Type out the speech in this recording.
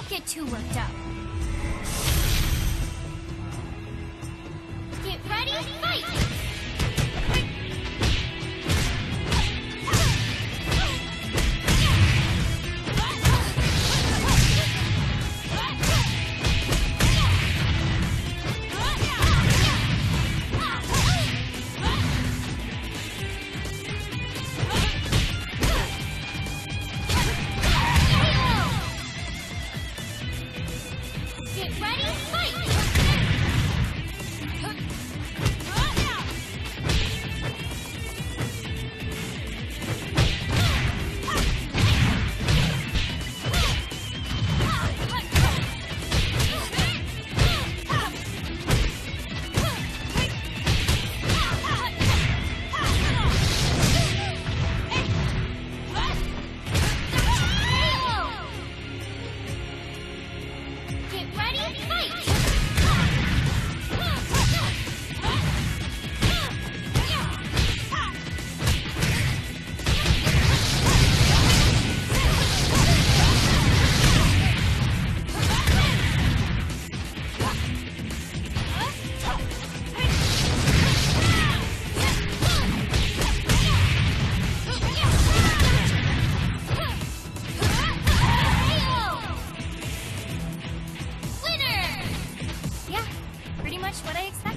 Don't get too worked up. Get ready, Pretty much what I expected.